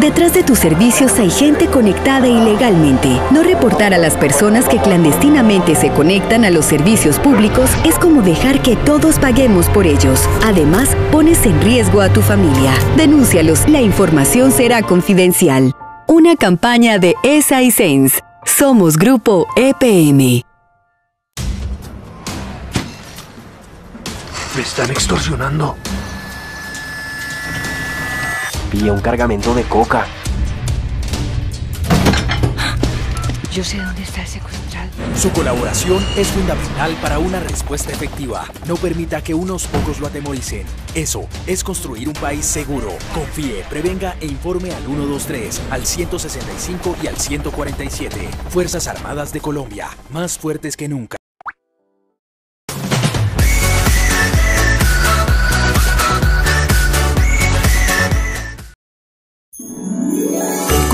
Detrás de tus servicios hay gente conectada ilegalmente. No reportar a las personas que clandestinamente se conectan a los servicios públicos es como dejar que todos paguemos por ellos. Además, pones en riesgo a tu familia. Denúncialos, la información será confidencial. Una campaña de ESA y Sense. Somos Grupo EPM. Me están extorsionando. Pilla un cargamento de coca. Yo sé dónde está el secuestral. Su colaboración es fundamental para una respuesta efectiva. No permita que unos pocos lo atemoricen. Eso es construir un país seguro. Confíe, prevenga e informe al 123, al 165 y al 147. Fuerzas Armadas de Colombia, más fuertes que nunca.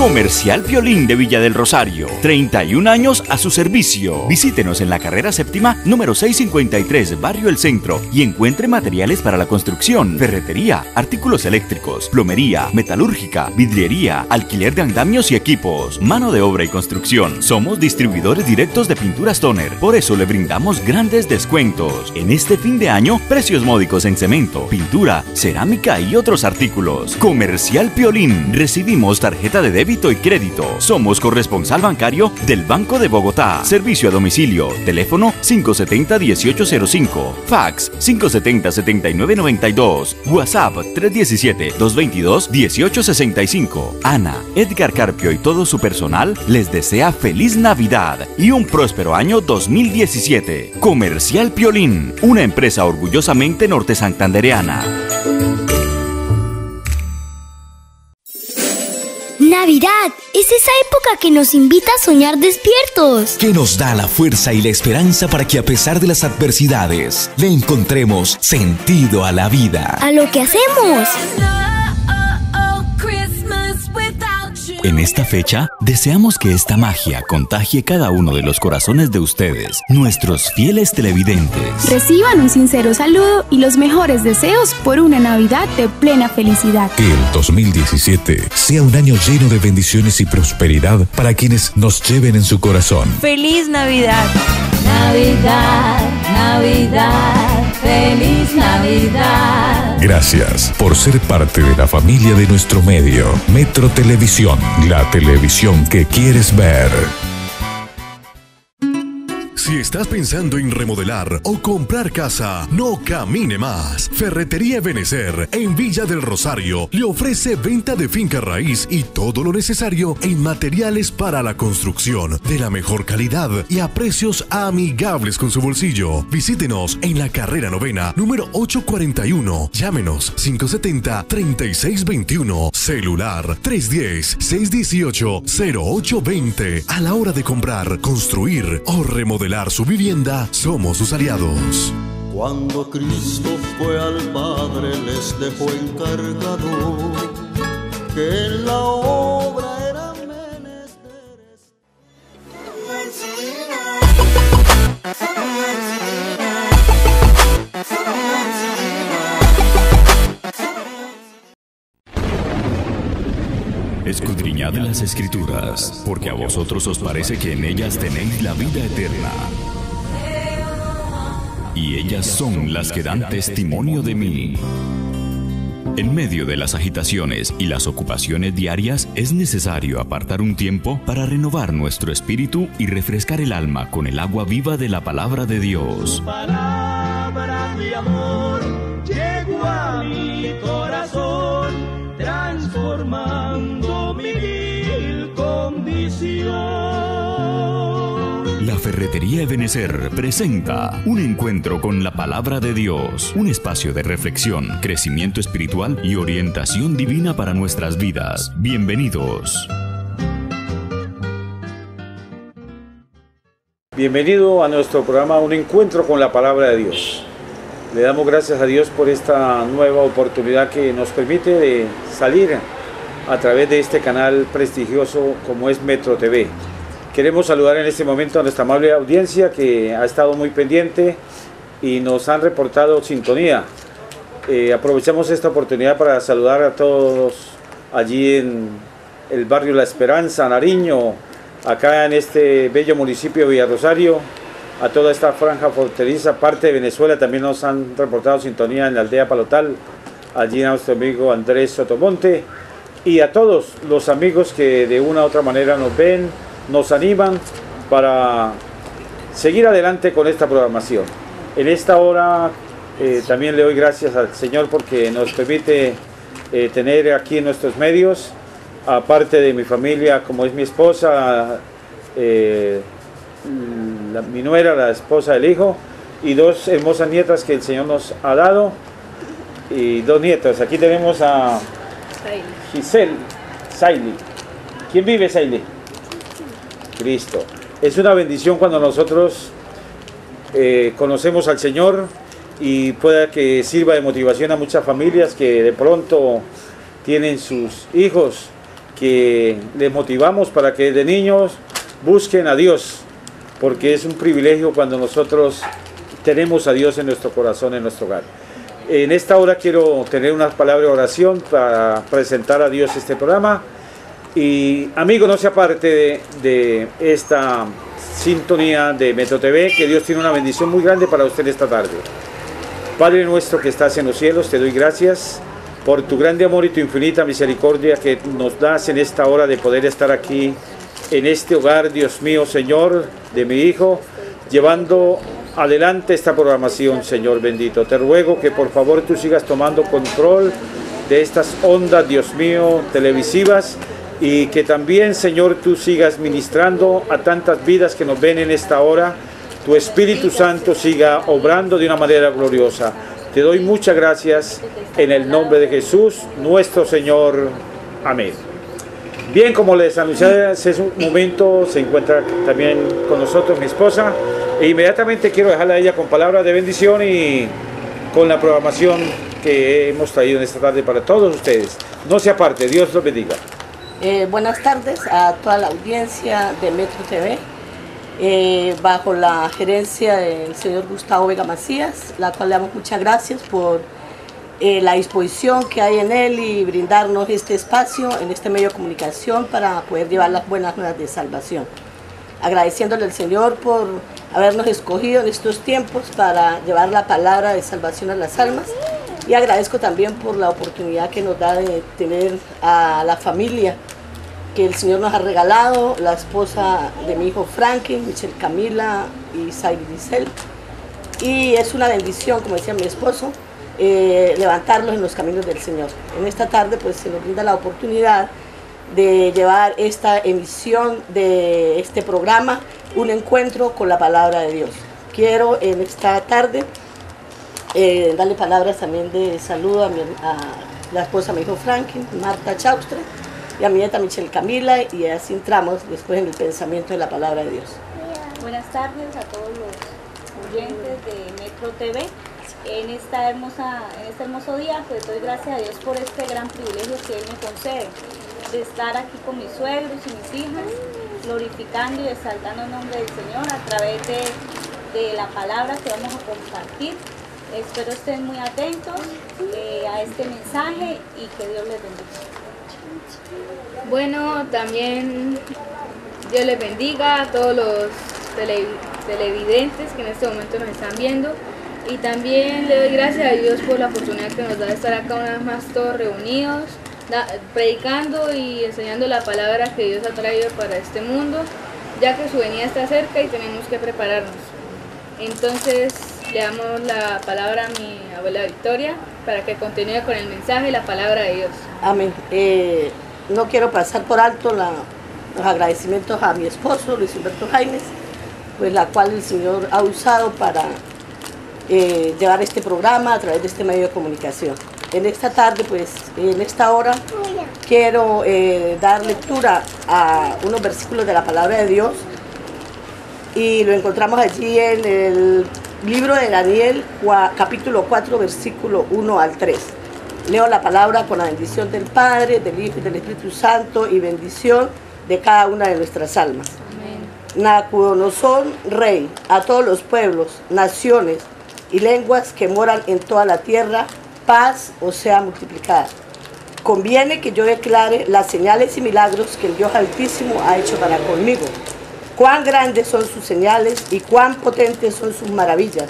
Comercial Violín de Villa del Rosario. 31 años a su servicio. Visítenos en la carrera séptima número 653, Barrio El Centro, y encuentre materiales para la construcción, ferretería, artículos eléctricos, plomería, metalúrgica, vidriería, alquiler de andamios y equipos, mano de obra y construcción. Somos distribuidores directos de pinturas toner, por eso le brindamos grandes descuentos. En este fin de año, precios módicos en cemento, pintura, cerámica y otros artículos. Comercial Piolín. Recibimos tarjeta de débito y crédito. Somos corresponsal bancario del Banco de Bogotá. Servicio a domicilio. Teléfono 570-1805. Fax 570-7992. WhatsApp 317-222-1865. Ana, Edgar Carpio y todo su personal les desea feliz Navidad y un próspero año 2017. Comercial Piolín, una empresa orgullosamente norte santandereana. Navidad es esa época que nos invita a soñar despiertos. Que nos da la fuerza y la esperanza para que a pesar de las adversidades, le encontremos sentido a la vida. A lo que hacemos. En esta fecha, deseamos que esta magia contagie cada uno de los corazones de ustedes, nuestros fieles televidentes. Reciban un sincero saludo y los mejores deseos por una Navidad de plena felicidad. Que el 2017 sea un año lleno de bendiciones y prosperidad para quienes nos lleven en su corazón. ¡Feliz Navidad! Navidad, Navidad, feliz Navidad. Gracias por ser parte de la familia de nuestro medio, Metro Televisión, la televisión que quieres ver. Si estás pensando en remodelar o comprar casa, no camine más. Ferretería Benecer en Villa del Rosario le ofrece venta de finca raíz y todo lo necesario en materiales para la construcción de la mejor calidad y a precios amigables con su bolsillo. Visítenos en la carrera novena, número 841. Llámenos 570-3621. Celular 310-618-0820. A la hora de comprar, construir o remodelar su vivienda, somos sus aliados. Cuando Cristo fue al Padre les dejó encargado que la obra Escudriñad las escrituras, porque a vosotros os parece que en ellas tenéis la vida eterna. Y ellas son las que dan testimonio de mí. En medio de las agitaciones y las ocupaciones diarias es necesario apartar un tiempo para renovar nuestro espíritu y refrescar el alma con el agua viva de la palabra de Dios. Palabra de amor llegó a mi corazón, transformando mi vil La Ferretería Ebenecer presenta un encuentro con la palabra de Dios, un espacio de reflexión, crecimiento espiritual y orientación divina para nuestras vidas. Bienvenidos. Bienvenido a nuestro programa Un encuentro con la palabra de Dios. Le damos gracias a Dios por esta nueva oportunidad que nos permite de salir a través de este canal prestigioso como es Metro TV Queremos saludar en este momento a nuestra amable audiencia que ha estado muy pendiente y nos han reportado sintonía. Eh, aprovechamos esta oportunidad para saludar a todos allí en el barrio La Esperanza, Nariño, acá en este bello municipio de Villarrosario, a toda esta franja fronteriza, parte de Venezuela, también nos han reportado sintonía en la aldea Palotal, allí a nuestro amigo Andrés Sotomonte, y a todos los amigos que de una u otra manera nos ven, nos animan para seguir adelante con esta programación. En esta hora eh, también le doy gracias al Señor porque nos permite eh, tener aquí en nuestros medios, aparte de mi familia, como es mi esposa, eh, mi nuera, la esposa del hijo, y dos hermosas nietas que el Señor nos ha dado, y dos nietas. Aquí tenemos a Giselle, Saili. ¿Quién vive, Saili? Cristo. Es una bendición cuando nosotros eh, conocemos al Señor y pueda que sirva de motivación a muchas familias que de pronto tienen sus hijos, que les motivamos para que de niños busquen a Dios, porque es un privilegio cuando nosotros tenemos a Dios en nuestro corazón, en nuestro hogar. En esta hora quiero tener unas palabras de oración para presentar a Dios este programa. Y amigo, no se aparte de, esta sintonía de Metro TV, que Dios tiene una bendición muy grande para usted esta tarde. Padre nuestro que estás en los cielos, te doy gracias por tu grande amor y tu infinita misericordia que nos das en esta hora de poder estar aquí en este hogar, Dios mío, Señor, de mi Hijo, llevando adelante esta programación, Señor bendito. Te ruego que por favor tú sigas tomando control de estas ondas, Dios mío, televisivas y que también, Señor, tú sigas ministrando a tantas vidas que nos ven en esta hora. Tu Espíritu Santo siga obrando de una manera gloriosa. Te doy muchas gracias en el nombre de Jesús, nuestro Señor. Amén. Bien, como les anuncié hace un momento, se encuentra también con nosotros mi esposa. E inmediatamente quiero dejarla a ella con palabras de bendición y con la programación que hemos traído en esta tarde para todos ustedes. No se aparte, Dios los bendiga. Eh, buenas tardes a toda la audiencia de Metro TV, eh, bajo la gerencia del señor Gustavo Vega Macías, la cual le damos muchas gracias por eh, la disposición que hay en él y brindarnos este espacio en este medio de comunicación para poder llevar las buenas nuevas de salvación. Agradeciéndole al Señor por habernos escogido en estos tiempos para llevar la palabra de salvación a las almas y agradezco también por la oportunidad que nos da de tener a la familia que el Señor nos ha regalado, la esposa de mi hijo Franklin, Michelle Camila y Sai Giselle. Y es una bendición, como decía mi esposo, eh, levantarlos en los caminos del Señor. En esta tarde pues se nos brinda la oportunidad de llevar esta emisión de este programa, un encuentro con la palabra de Dios. Quiero en esta tarde eh, darle palabras también de saludo a, mi- a la esposa de mi hijo Franklin, Marta Chaustra, y a mi nieta Michelle Camila, y así entramos después en el pensamiento de la palabra de Dios. Buenas tardes a todos los oyentes de Metro TV. En, esta hermosa, en este hermoso día, pues doy gracias a Dios por este gran privilegio que Él me concede de estar aquí con mis suegros y mis hijas, glorificando y exaltando el nombre del Señor a través de, de la palabra que vamos a compartir. Espero estén muy atentos eh, a este mensaje y que Dios les bendiga. Bueno, también Dios les bendiga a todos los tele- televidentes que en este momento nos están viendo. Y también le doy gracias a Dios por la oportunidad que nos da de estar acá una vez más todos reunidos, predicando y enseñando la palabra que Dios ha traído para este mundo, ya que su venida está cerca y tenemos que prepararnos. Entonces le damos la palabra a mi abuela Victoria para que continúe con el mensaje y la palabra de Dios. Amén. Eh, no quiero pasar por alto los agradecimientos a mi esposo, Luis Humberto Jaimes, pues la cual el Señor ha usado para eh, llevar este programa a través de este medio de comunicación. En esta tarde, pues, en esta hora, quiero eh, dar lectura a unos versículos de la palabra de Dios y lo encontramos allí en el libro de Daniel, capítulo 4, versículo 1 al 3. Leo la palabra con la bendición del Padre, del Hijo y del Espíritu Santo y bendición de cada una de nuestras almas. Nabucodonosor, rey, a todos los pueblos, naciones y lenguas que moran en toda la tierra, paz o sea multiplicada. Conviene que yo declare las señales y milagros que el Dios Altísimo ha hecho para conmigo. Cuán grandes son sus señales y cuán potentes son sus maravillas.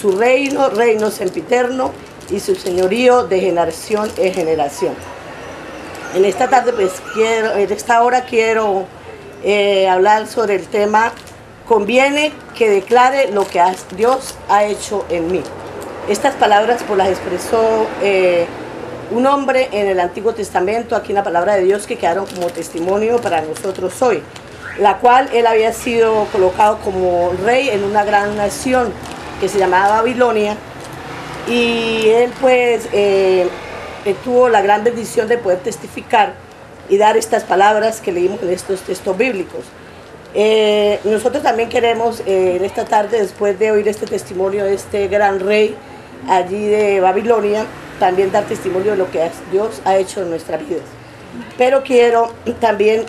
Su reino, reino sempiterno y su señorío de generación en generación. En esta tarde, pues quiero, en esta hora quiero eh, hablar sobre el tema conviene que declare lo que Dios ha hecho en mí. Estas palabras pues las expresó eh, un hombre en el Antiguo Testamento, aquí en la palabra de Dios, que quedaron como testimonio para nosotros hoy, la cual él había sido colocado como rey en una gran nación que se llamaba Babilonia, y él pues eh, tuvo la gran bendición de poder testificar y dar estas palabras que leímos en estos textos bíblicos. Eh, nosotros también queremos en esta tarde, después de oír este testimonio de este gran rey allí de Babilonia, también dar testimonio de lo que Dios ha hecho en nuestras vidas. Pero quiero también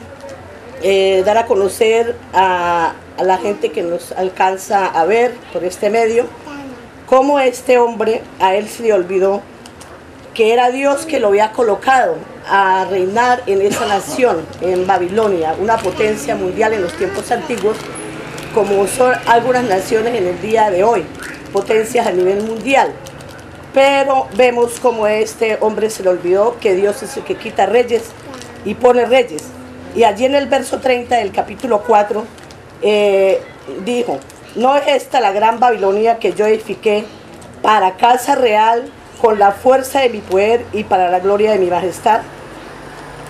eh, dar a conocer a, a la gente que nos alcanza a ver por este medio, cómo este hombre, a él se le olvidó que era Dios que lo había colocado a reinar en esa nación, en Babilonia, una potencia mundial en los tiempos antiguos, como son algunas naciones en el día de hoy, potencias a nivel mundial. Pero vemos como este hombre se le olvidó que Dios es el que quita reyes y pone reyes. Y allí en el verso 30 del capítulo 4 eh, dijo, ¿no es esta la gran Babilonia que yo edifiqué para casa real con la fuerza de mi poder y para la gloria de mi majestad?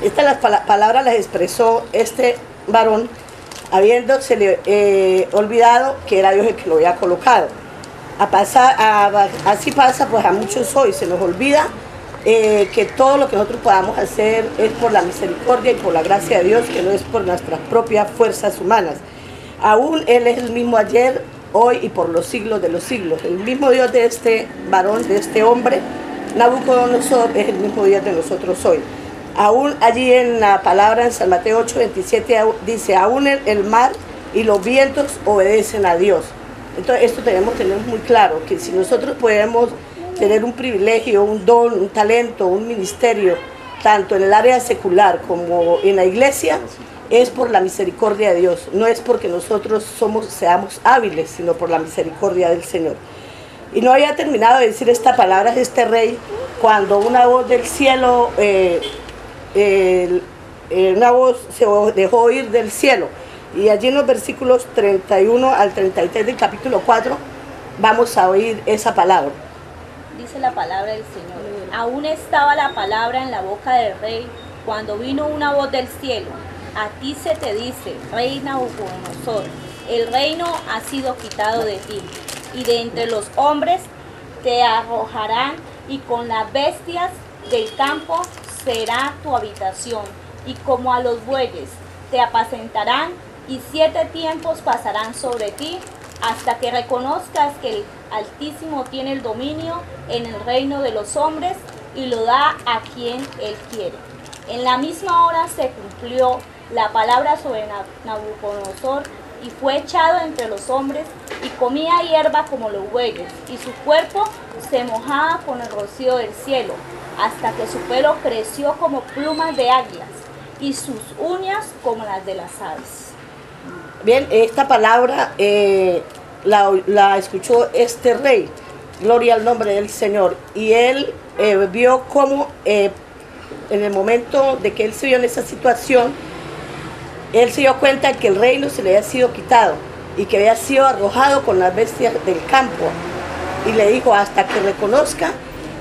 Estas las palabras las expresó este varón habiéndose eh, olvidado que era Dios el que lo había colocado. A pasar, así pasa pues a muchos hoy, se nos olvida eh, que todo lo que nosotros podamos hacer es por la misericordia y por la gracia de Dios, que no es por nuestras propias fuerzas humanas. Aún Él es el mismo ayer, hoy y por los siglos de los siglos. El mismo Dios de este varón, de este hombre, Nabucodonosor, es el mismo Dios de nosotros hoy. Aún allí en la palabra en San Mateo 8, 27 dice, aún el, mar y los vientos obedecen a Dios. Entonces esto tenemos que tener muy claro, que si nosotros podemos tener un privilegio, un don, un talento, un ministerio, tanto en el área secular como en la iglesia, es por la misericordia de Dios, no es porque nosotros seamos hábiles, sino por la misericordia del Señor. Y no había terminado de decir esta palabra este rey cuando una voz del cielo eh, eh, una voz se dejó oír del cielo. Y allí en los versículos 31 al 33 del capítulo 4 vamos a oír esa palabra. Dice la palabra del Señor. Aún estaba la palabra en la boca del rey cuando vino una voz del cielo. A ti se te dice, reina Nabucodonosor, el reino ha sido quitado de ti, y de entre los hombres te arrojarán, y con las bestias del campo será tu habitación, y como a los bueyes te apacentarán, y siete tiempos pasarán sobre ti, hasta que reconozcas que el Altísimo tiene el dominio en el reino de los hombres y lo da a quien él quiere. En la misma hora se cumplió la palabra sobre Nabucodonosor y fue echado entre los hombres y comía hierba como los bueyes, y su cuerpo se mojaba con el rocío del cielo hasta que su pelo creció como plumas de águilas y sus uñas como las de las aves. Bien, esta palabra eh, la, escuchó este rey, gloria al nombre del Señor, y él eh, vio cómo eh, en el momento de que él se vio en esa situación, él se dio cuenta que el reino se le había sido quitado y que había sido arrojado con las bestias del campo. Y le dijo, hasta que reconozca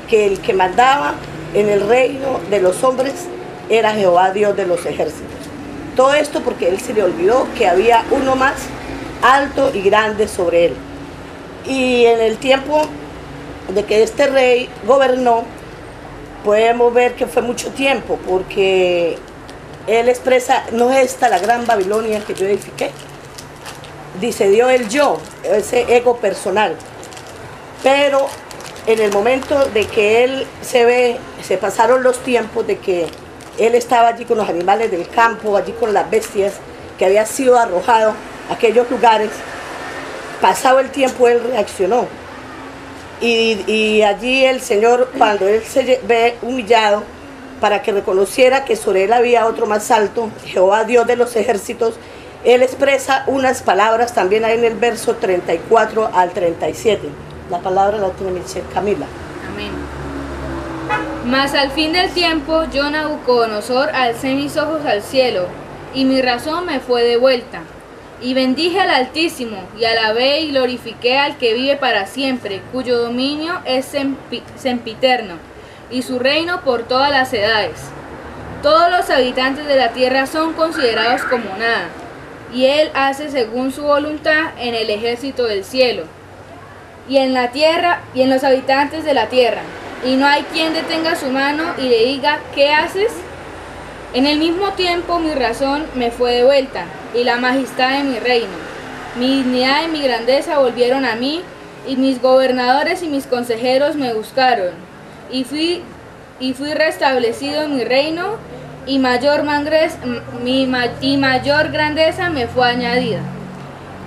que el que mandaba en el reino de los hombres era Jehová Dios de los ejércitos. Todo esto porque él se le olvidó que había uno más alto y grande sobre él. Y en el tiempo de que este rey gobernó, podemos ver que fue mucho tiempo, porque él expresa, no es esta la gran Babilonia que yo edifiqué. Dice, dio el yo, ese ego personal. Pero en el momento de que él se ve, se pasaron los tiempos de que él estaba allí con los animales del campo, allí con las bestias, que había sido arrojado, aquellos lugares, pasado el tiempo él reaccionó. Y, y allí el Señor, cuando él se ve humillado, para que reconociera que sobre él había otro más alto, Jehová Dios de los ejércitos, él expresa unas palabras también ahí en el verso 34 al 37. La palabra la tiene Michelle Camila. Amén. Mas al fin del tiempo, yo Nabucodonosor alcé mis ojos al cielo, y mi razón me fue devuelta. Y bendije al Altísimo, y alabé y glorifiqué al que vive para siempre, cuyo dominio es sempi- sempiterno, y su reino por todas las edades. Todos los habitantes de la tierra son considerados como nada, y él hace según su voluntad en el ejército del cielo, y en la tierra, y en los habitantes de la tierra. Y no hay quien detenga su mano y le diga, ¿qué haces? En el mismo tiempo mi razón me fue devuelta, y la majestad de mi reino. Mi dignidad y mi grandeza volvieron a mí, y mis gobernadores y mis consejeros me buscaron. Y fui, y fui restablecido en mi reino, y mayor, mangres- mi y mayor grandeza me fue añadida.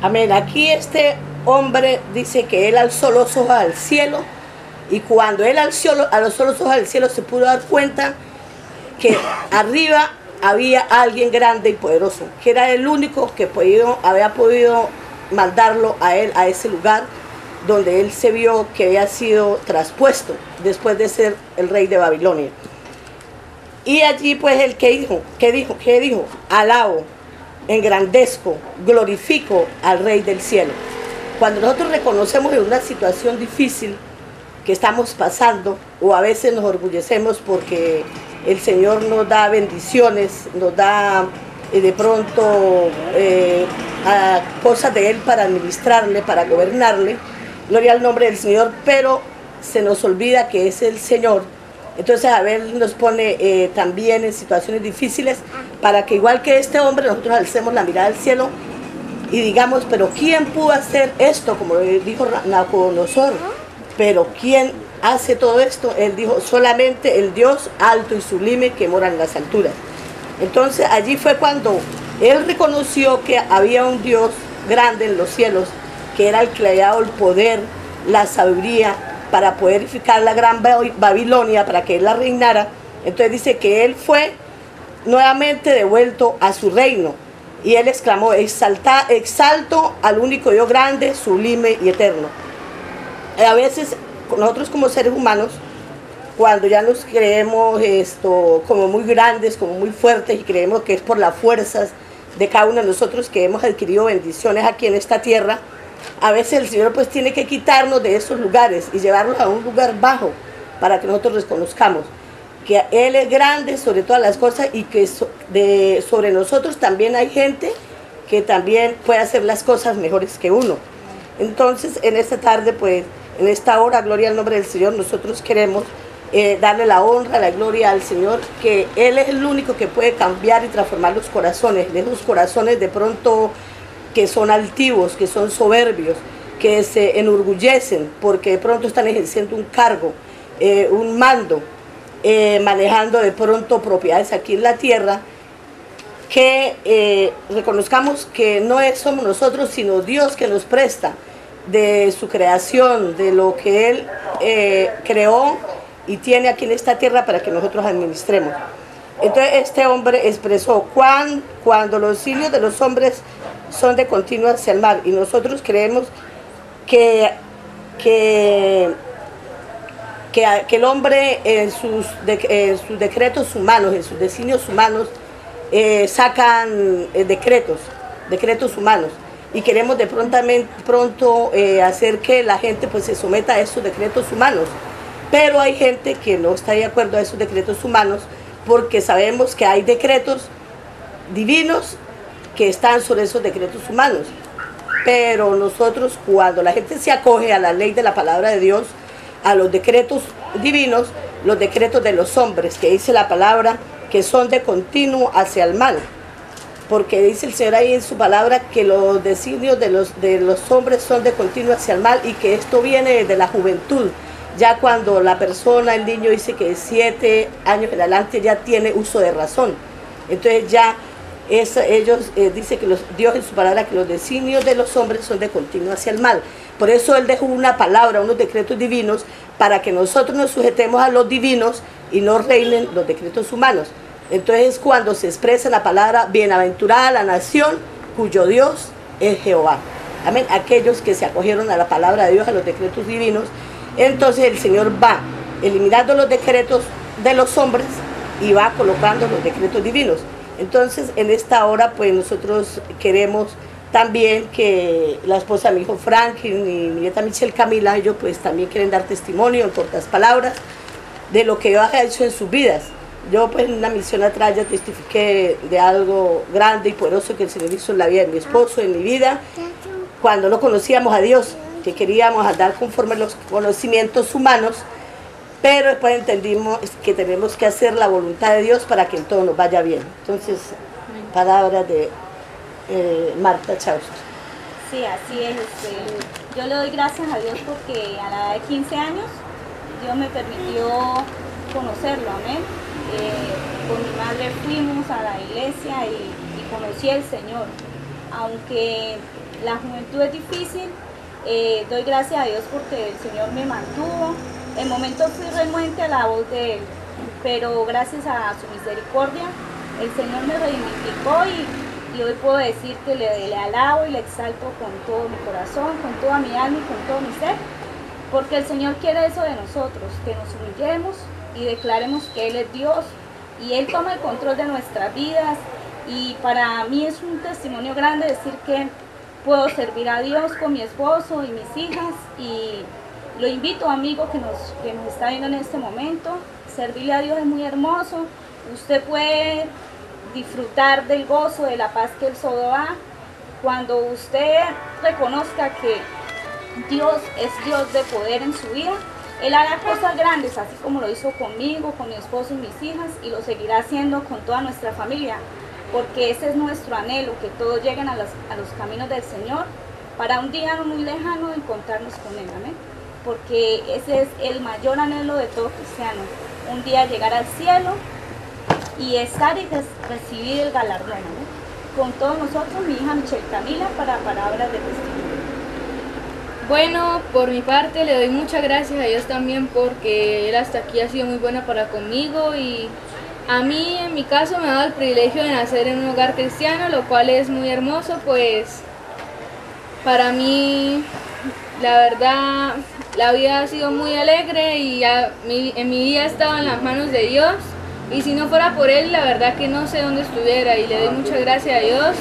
Amén. Aquí este hombre dice que él alzó los ojos al cielo y cuando él alzó, alzó los ojos al cielo se pudo dar cuenta que arriba había alguien grande y poderoso, que era el único que había podido mandarlo a él a ese lugar donde él se vio que había sido traspuesto después de ser el rey de Babilonia. Y allí pues el que dijo, ¿qué dijo? ¿Qué dijo? Alabo, engrandezco, glorifico al Rey del cielo. Cuando nosotros reconocemos en una situación difícil que estamos pasando, o a veces nos orgullecemos porque el Señor nos da bendiciones, nos da eh, de pronto eh, cosas de Él para administrarle, para gobernarle, gloria al nombre del Señor, pero se nos olvida que es el Señor. Entonces, a ver, nos pone eh, también en situaciones difíciles para que igual que este hombre, nosotros alcemos la mirada al cielo y digamos, pero ¿quién pudo hacer esto? Como dijo Nabucodonosor, pero ¿quién hace todo esto? Él dijo, solamente el Dios alto y sublime que mora en las alturas. Entonces, allí fue cuando él reconoció que había un Dios grande en los cielos, que era el que le había dado el poder, la sabiduría, para poder edificar la gran Babi- Babilonia, para que él la reinara. Entonces dice que él fue nuevamente devuelto a su reino. Y él exclamó, Exalta, exalto al único Dios grande, sublime y eterno. A veces nosotros como seres humanos, cuando ya nos creemos esto como muy grandes, como muy fuertes y creemos que es por las fuerzas de cada uno de nosotros que hemos adquirido bendiciones aquí en esta tierra, a veces el Señor pues tiene que quitarnos de esos lugares y llevarnos a un lugar bajo para que nosotros reconozcamos que Él es grande sobre todas las cosas y que sobre nosotros también hay gente que también puede hacer las cosas mejores que uno. Entonces, en esta tarde, pues, en esta hora, gloria al nombre del Señor, nosotros queremos eh, darle la honra, la gloria al Señor, que Él es el único que puede cambiar y transformar los corazones, de esos corazones de pronto que son altivos, que son soberbios, que se enorgullecen porque de pronto están ejerciendo un cargo, eh, un mando, eh, manejando de pronto propiedades aquí en la tierra, que reconozcamos que no somos nosotros, sino Dios que nos presta de su creación, de lo que Él eh, creó y tiene aquí en esta tierra para que nosotros administremos. Entonces este hombre expresó, "Cuan- cuando los hilios de los hombres son de continuo hacia el mar y nosotros creemos que, que, que, el hombre en sus, en sus decretos humanos, en sus designios humanos, eh, sacan eh, decretos, decretos humanos. Y queremos de prontamente, pronto eh, hacer que la gente pues, se someta a esos decretos humanos. Pero hay gente que no está de acuerdo a esos decretos humanos porque sabemos que hay decretos divinos que están sobre esos decretos humanos. Pero nosotros cuando la gente se acoge a la ley de la palabra de Dios, a los decretos divinos, los decretos de los hombres, que dice la palabra, que son de continuo hacia el mal. Porque dice el Señor ahí en su palabra que los designios de los, de los hombres son de continuo hacia el mal y que esto viene desde la juventud. Ya cuando la persona, el niño dice que de siete años en adelante ya tiene uso de razón. Entonces ya es, ellos eh, dice que los, Dios en su palabra que los designios de los hombres son de continuo hacia el mal. Por eso Él dejó una palabra, unos decretos divinos, para que nosotros nos sujetemos a los divinos y no reinen los decretos humanos. Entonces cuando se expresa la palabra bienaventurada la nación cuyo Dios es Jehová. Amén. Aquellos que se acogieron a la palabra de Dios, a los decretos divinos, entonces el Señor va eliminando los decretos de los hombres y va colocando los decretos divinos. Entonces, en esta hora, pues nosotros queremos también que la esposa de mi hijo Franklin y mi nieta Michelle Camila, ellos pues también quieren dar testimonio en cortas palabras de lo que Dios ha hecho en sus vidas. Yo pues en una misión atrás ya testifiqué de algo grande y poderoso que el Señor hizo en la vida de mi esposo, en mi vida, cuando no conocíamos a Dios, que queríamos andar conforme a los conocimientos humanos, pero después entendimos que tenemos que hacer la voluntad de Dios para que todo nos vaya bien. Entonces, palabras de eh, Marta Chauster. Sí, así es. Este, yo le doy gracias a Dios porque a la edad de 15 años Dios me permitió conocerlo, amén. Eh, con mi madre fuimos a la iglesia y, conocí al Señor. Aunque la juventud es difícil, eh, doy gracias a Dios porque el Señor me mantuvo. En momentos fui renuente a la voz de Él, pero gracias a su misericordia, el Señor me reivindicó y, y hoy puedo decir que le, le alabo y le exalto con todo mi corazón, con toda mi alma y con todo mi ser, porque el Señor quiere eso de nosotros, que nos humillemos y declaremos que Él es Dios y Él toma el control de nuestras vidas. Y para mí es un testimonio grande decir que puedo servir a Dios con mi esposo y mis hijas. Y lo invito amigo que nos, que nos está viendo en este momento, servirle a Dios es muy hermoso, usted puede disfrutar del gozo, de la paz que el solo da, cuando usted reconozca que Dios es Dios de poder en su vida, Él hará cosas grandes, así como lo hizo conmigo, con mi esposo y mis hijas, y lo seguirá haciendo con toda nuestra familia porque ese es nuestro anhelo, que todos lleguen a, los caminos del Señor para un día no muy lejano encontrarnos con Él, amén. Porque ese es el mayor anhelo de todo cristiano, un día llegar al cielo y estar y recibir el galardón, amén. Con todos nosotros, mi hija Michelle Camila, para palabras de testimonio. Bueno, por mi parte le doy muchas gracias a Dios también porque Él hasta aquí ha sido muy buena para conmigo y a mí, en mi caso, me ha dado el privilegio de nacer en un hogar cristiano, lo cual es muy hermoso, pues para mí, la verdad, la vida ha sido muy alegre y ya, en mi vida he estado en las manos de Dios. Y si no fuera por Él, la verdad que no sé dónde estuviera y le doy muchas gracias a Dios.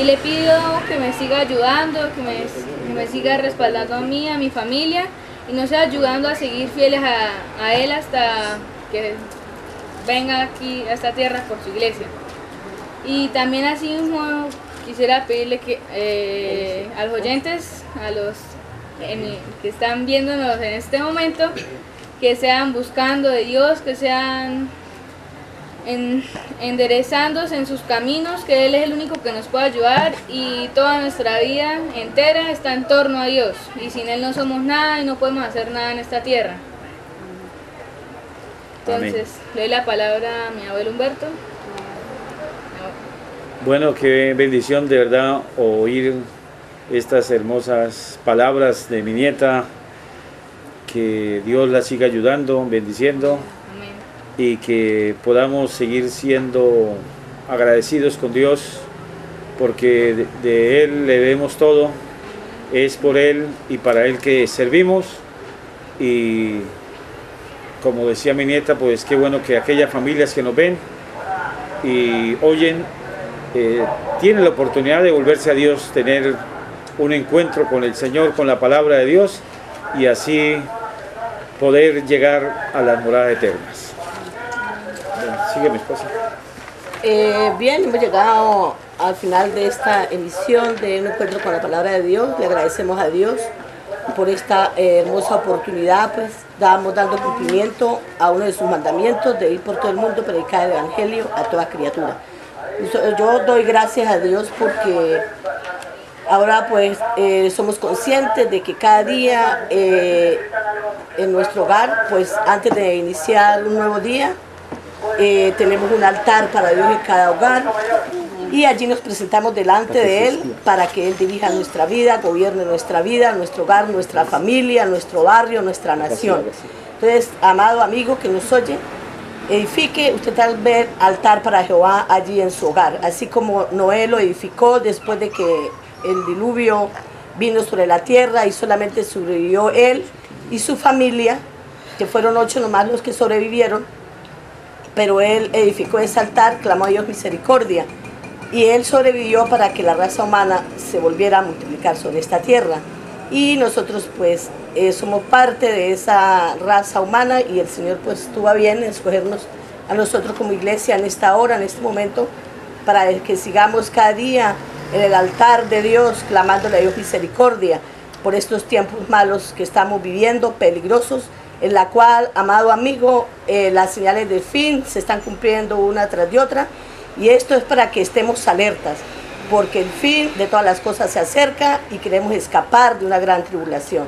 Y le pido que me siga ayudando, que me, me siga respaldando a mí, a mi familia y nos siga ayudando a seguir fieles a, a Él hasta que venga aquí a esta tierra por su iglesia. Y también así mismo quisiera pedirle que eh, a los oyentes, a los que están viéndonos en este momento, que sean buscando de Dios, que sean enderezándose en sus caminos, que Él es el único que nos puede ayudar y toda nuestra vida entera está en torno a Dios. Y sin Él no somos nada y no podemos hacer nada en esta tierra. Entonces, le doy la palabra a mi abuelo Humberto. Bueno, qué bendición de verdad oír estas hermosas palabras de mi nieta. Que Dios la siga ayudando, bendiciendo y que podamos seguir siendo agradecidos con Dios porque de, Él le debemos todo, es por Él y para Él que servimos y como decía mi nieta, pues qué bueno que aquellas familias que nos ven y oyen eh, tienen la oportunidad de volverse a Dios, tener un encuentro con el Señor, con la palabra de Dios y así poder llegar a las moradas eternas. Sigue mi esposa. Eh, bien, hemos llegado al final de esta emisión de Un Encuentro con la Palabra de Dios. Le agradecemos a Dios por esta eh, hermosa oportunidad, pues estamos dando cumplimiento a uno de sus mandamientos de ir por todo el mundo, predicar el Evangelio a toda criatura. Yo doy gracias a Dios porque ahora pues eh, somos conscientes de que cada día eh, en nuestro hogar, pues antes de iniciar un nuevo día, tenemos un altar para Dios en cada hogar y allí nos presentamos delante de Él para que Él dirija nuestra vida, gobierne nuestra vida, nuestro hogar, nuestra familia, nuestro barrio, nuestra nación. Entonces, amado amigo que nos oye, edifique usted tal vez altar para Jehová allí en su hogar, así como Noé lo edificó después de que el diluvio vino sobre la tierra y solamente sobrevivió él y su familia, que fueron ocho nomás los que sobrevivieron, pero él edificó ese altar, clamó a Dios misericordia y él sobrevivió para que la raza humana se volviera a multiplicar sobre esta tierra. Y nosotros pues eh, somos parte de esa raza humana y el Señor pues estuvo bien en escogernos a nosotros como iglesia en esta hora, en este momento, para que sigamos cada día en el altar de Dios clamándole a Dios misericordia por estos tiempos malos que estamos viviendo, peligrosos, en la cual, amado amigo, eh, las señales del fin se están cumpliendo una tras de otra y esto es para que estemos alertas, porque el fin de todas las cosas se acerca y queremos escapar de una gran tribulación.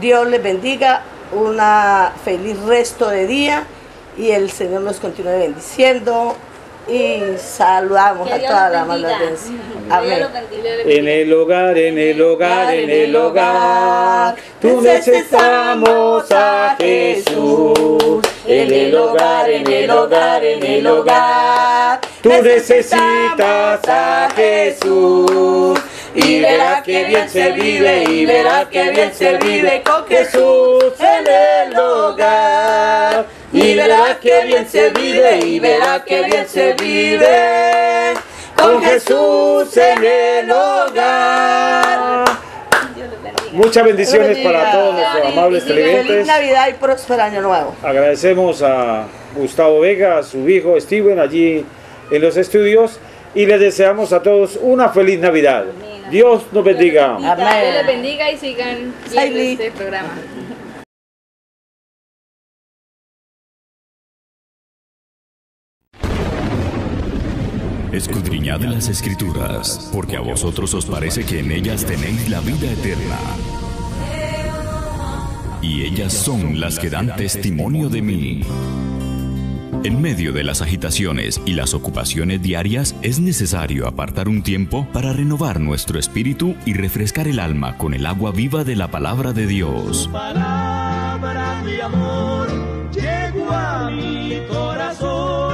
Dios les bendiga, un feliz resto de día y el Señor nos continúe bendiciendo y saludamos a toda la malvadencia. Amén. En el hogar, en el hogar, en el hogar, tú necesitamos a Jesús. En el hogar, en el hogar, en el hogar, tú necesitas a Jesús. Y verás que bien se vive, y verás que bien se vive con Jesús en el hogar. Y verás que bien se vive, y verás que bien se vive con Jesús en el hogar. Muchas bendiciones para todos nuestros amables televidentes. Feliz Navidad y próspero año nuevo. Agradecemos a Gustavo Vega, a su hijo Steven allí en los estudios y les deseamos a todos una feliz Navidad. Dios nos bendiga. Dios les bendiga y sigan viendo este programa. Escudriñad las escrituras, porque a vosotros os parece que en ellas tenéis la vida eterna. Y ellas son las que dan testimonio de mí. En medio de las agitaciones y las ocupaciones diarias es necesario apartar un tiempo para renovar nuestro espíritu y refrescar el alma con el agua viva de la palabra de Dios. Palabra de amor llegó a mi corazón,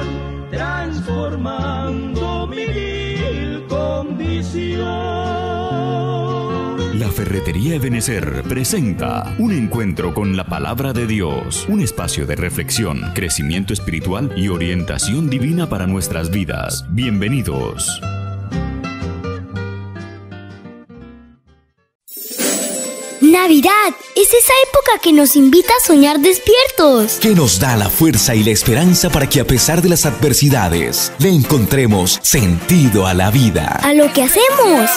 transformando mi vil condición. La Ferretería Ebenecer presenta un encuentro con la palabra de Dios, un espacio de reflexión, crecimiento espiritual y orientación divina para nuestras vidas. Bienvenidos. Navidad es esa época que nos invita a soñar despiertos. Que nos da la fuerza y la esperanza para que a pesar de las adversidades, le encontremos sentido a la vida. A lo que hacemos.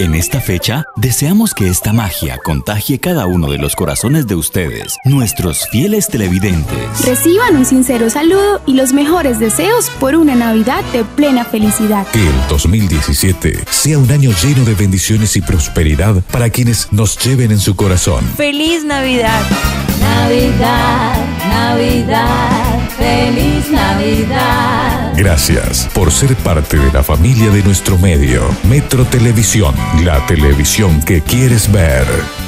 En esta fecha, deseamos que esta magia contagie cada uno de los corazones de ustedes, nuestros fieles televidentes. Reciban un sincero saludo y los mejores deseos por una Navidad de plena felicidad. Que el 2017 sea un año lleno de bendiciones y prosperidad para quienes nos lleven en su corazón. ¡Feliz Navidad! Navidad, Navidad, feliz Navidad. Gracias por ser parte de la familia de nuestro medio, Metro Televisión, la televisión que quieres ver.